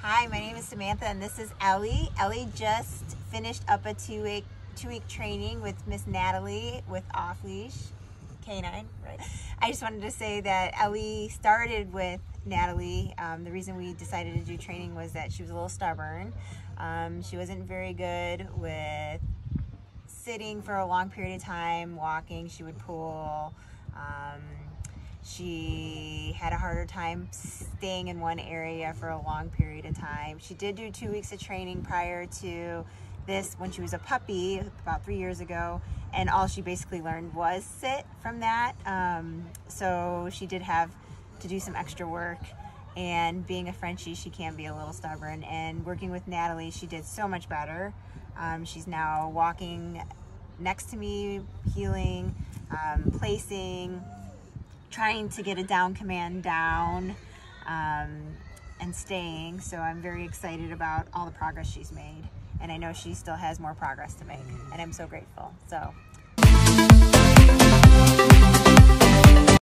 Hi, my name is Samantha and this is Ellie. Ellie just finished up a two week two week training with Miss Natalie with Off Leash K9, right? I just wanted to say that Ellie started with Natalie. Um, the reason we decided to do training was that she was a little stubborn. Um, she wasn't very good with sitting for a long period of time, walking, she would pull. Um, she had a harder time staying in one area for a long period of time. She did do two weeks of training prior to this when she was a puppy about three years ago, and all she basically learned was sit from that. Um, so she did have to do some extra work. And being a Frenchie, she can be a little stubborn. And working with Natalie, she did so much better. Um, she's now walking next to me, heeling, um, placing, trying to get a down command down um, and staying. So I'm very excited about all the progress she's made. And I know she still has more progress to make. And I'm so grateful. So